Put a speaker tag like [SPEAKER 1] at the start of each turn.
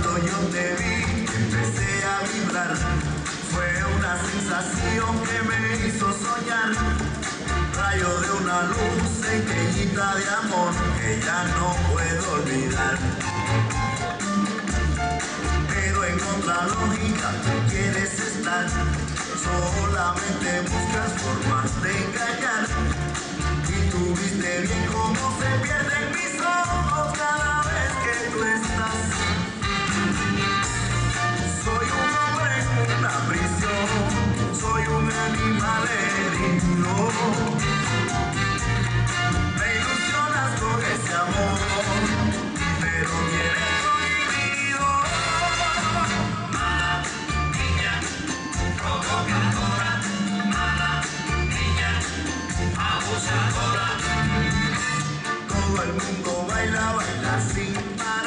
[SPEAKER 1] Cuando yo te vi, empecé a vibrar. Fue una sensación que me hizo soñar. Rayo de una luz, pequeñita de amor, que ya no puedo olvidar. Pero en contra lógica, quieres estar solamente
[SPEAKER 2] buscando.
[SPEAKER 1] todo el mundo baila, baila sin parar.